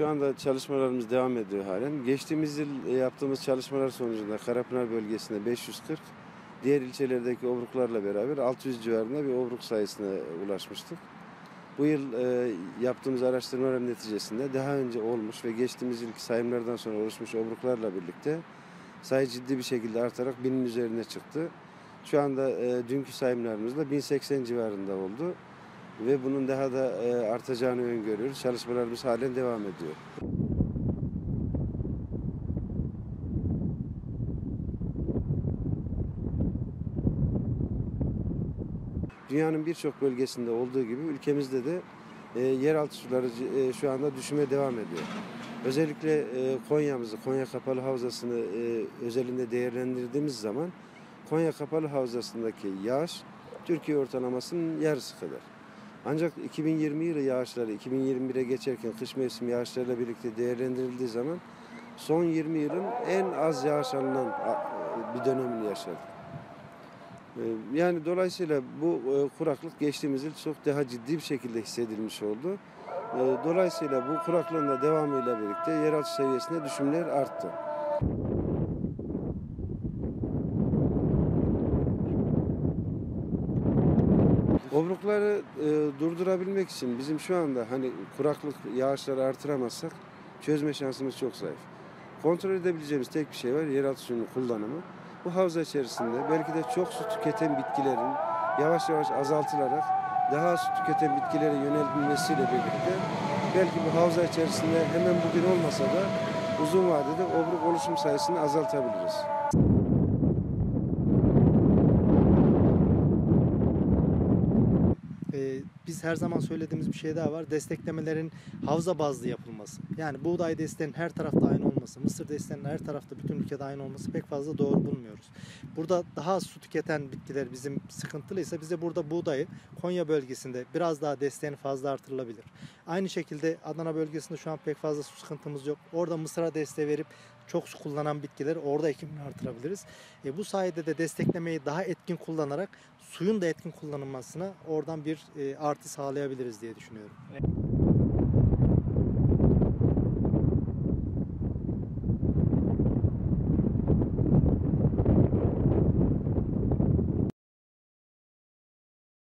Şu anda çalışmalarımız devam ediyor halen. Geçtiğimiz yıl yaptığımız çalışmalar sonucunda Karapınar bölgesinde 540, diğer ilçelerdeki obruklarla beraber 600 civarında bir obruk sayısına ulaşmıştık. Bu yıl e, yaptığımız araştırmalar neticesinde daha önce olmuş ve geçtiğimiz yılki sayımlardan sonra oluşmuş obruklarla birlikte sayı ciddi bir şekilde artarak binin üzerine çıktı. Şu anda e, dünkü sayımlarımızda 1080 civarında oldu ve bunun daha da e, artacağını öngörüyoruz. Çalışmalarımız halen devam ediyor. Dünyanın birçok bölgesinde olduğu gibi ülkemizde de e, yeraltı suları e, şu anda düşmeye devam ediyor. Özellikle e, Konya'mızı, Konya Kapalı Havzası'nı e, özelinde değerlendirdiğimiz zaman Konya Kapalı Havzası'ndaki yağış Türkiye ortalamasının yarısı kadar. Ancak 2020 yılı yağışları 2021'e geçerken kış mevsim yağışlarıyla birlikte değerlendirildiği zaman son 20 yılın en az yağış alınan a, bir dönemini yaşadık. E, Yani dolayısıyla bu e, kuraklık geçtiğimiz yıl çok daha ciddi bir şekilde hissedilmiş oldu. E, Dolayısıyla bu kuraklığın da devamıyla birlikte yeraltı seviyesinde düşümler arttı. Obrukları e, durdurabilmek için bizim şu anda hani kuraklık yağışları artıramazsak çözme şansımız çok zayıf. Kontrol edebileceğimiz tek bir şey var yeraltı suyunun kullanımı. Bu havza içerisinde belki de çok su tüketen bitkilerin yavaş yavaş azaltılarak daha su tüketen bitkilere yöneltilmesiyle birlikte belki bu havza içerisinde hemen bugün olmasa da uzun vadede obruk oluşum sayısını azaltabiliriz. Ee, biz her zaman söylediğimiz bir şey daha var. Desteklemelerin havza bazlı yapılması. Yani buğday desteğinin her tarafta aynı olması, mısır desteğinin her tarafta bütün ülkede aynı olması pek fazla doğru bulmuyoruz. Burada daha az su tüketen bitkiler bizim sıkıntılıysa bize burada buğdayı Konya bölgesinde biraz daha desteğini fazla artırılabilir. Aynı şekilde Adana bölgesinde şu an pek fazla su sıkıntımız yok. Orada mısıra desteği verip çok su kullanan bitkileri orada ekimini artırabiliriz. E, bu sayede de desteklemeyi daha etkin kullanarak suyun da etkin kullanılmasına oradan bir e, artı sağlayabiliriz diye düşünüyorum.